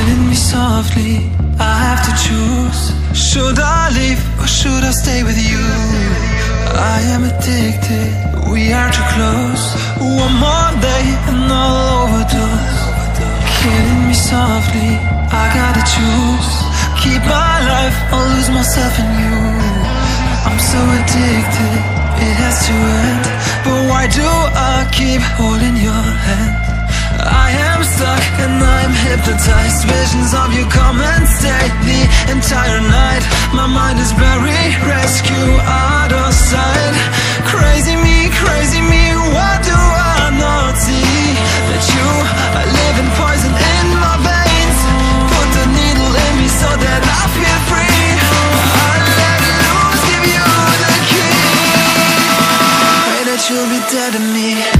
Killing me softly, I have to choose. Should I leave or should I stay with you? I am addicted, we are too close. One more day and I'll overdose. Killing me softly, I gotta choose. Keep my life or lose myself in you. I'm so addicted, it has to end. But why do I keep holding your hand? I am stuck and I'm hypnotized. Visions of you come and stay the entire night. My mind is buried, rescue out of sight. Crazy me, crazy me, what do I not see? That you are living poison in my veins? Put the needle in me so that I feel free. You'll be dead to me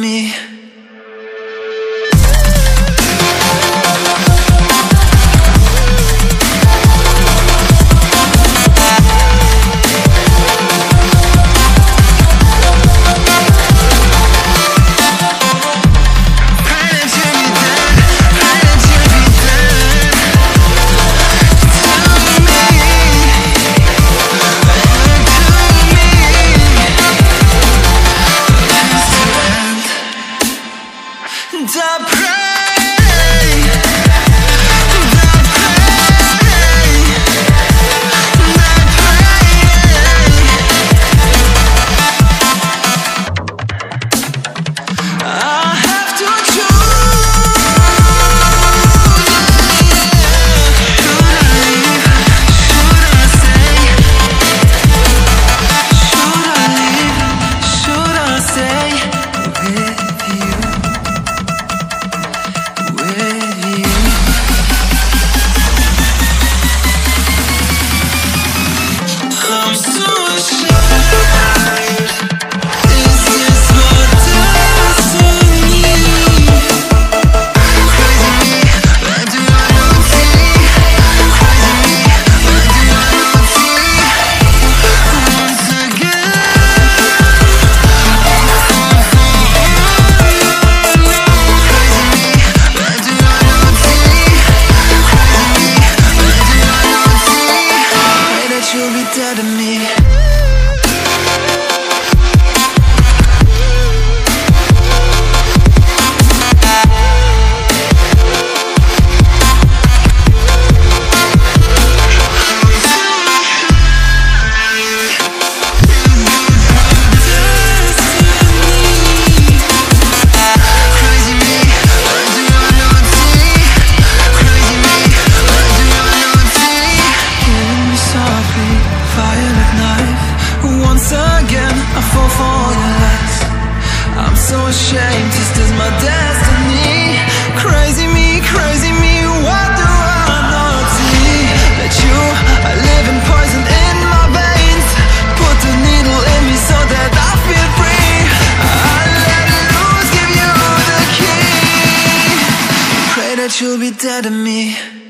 I'm this is my destiny. Crazy me, crazy me, what do I not see? You living poison in my veins. Put the needle in me so that I feel free. I let loose, give you the key. Pray that you'll be dead to me.